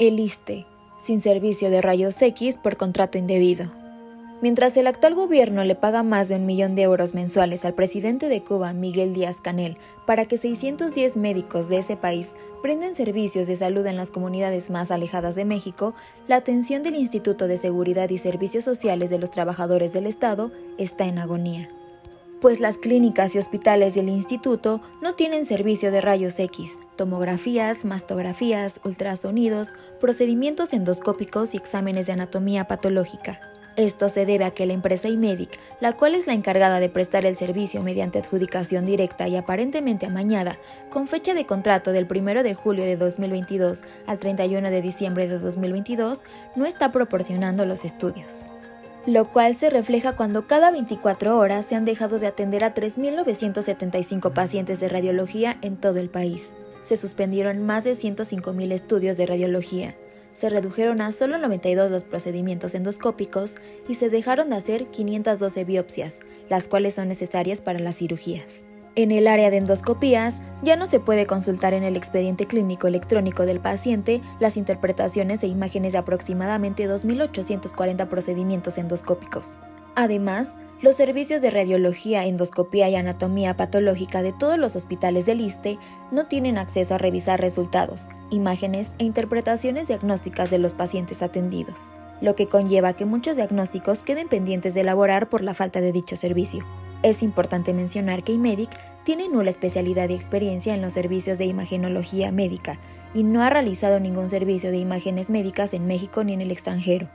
El ISTE, sin servicio de rayos X por contrato indebido. Mientras el actual gobierno le paga más de un millón de euros mensuales al presidente de Cuba, Miguel Díaz Canel, para que 610 médicos de ese país brinden servicios de salud en las comunidades más alejadas de México, la atención del Instituto de Seguridad y Servicios Sociales de los Trabajadores del Estado está en agonía. Pues las clínicas y hospitales del instituto no tienen servicio de rayos X, tomografías, mastografías, ultrasonidos, procedimientos endoscópicos y exámenes de anatomía patológica. Esto se debe a que la empresa IMEDIC, la cual es la encargada de prestar el servicio mediante adjudicación directa y aparentemente amañada, con fecha de contrato del 1 de julio de 2022 al 31 de diciembre de 2022, no está proporcionando los estudios. Lo cual se refleja cuando cada 24 horas se han dejado de atender a 3.975 pacientes de radiología en todo el país. Se suspendieron más de 105.000 estudios de radiología se redujeron a solo 92 los procedimientos endoscópicos y se dejaron de hacer 512 biopsias, las cuales son necesarias para las cirugías. En el área de endoscopías, ya no se puede consultar en el expediente clínico electrónico del paciente las interpretaciones e imágenes de aproximadamente 2.840 procedimientos endoscópicos. Además, los servicios de radiología, endoscopía y anatomía patológica de todos los hospitales del ISTE no tienen acceso a revisar resultados, imágenes e interpretaciones diagnósticas de los pacientes atendidos, lo que conlleva que muchos diagnósticos queden pendientes de elaborar por la falta de dicho servicio. Es importante mencionar que IMEDIC tiene nula especialidad y experiencia en los servicios de imagenología médica y no ha realizado ningún servicio de imágenes médicas en México ni en el extranjero.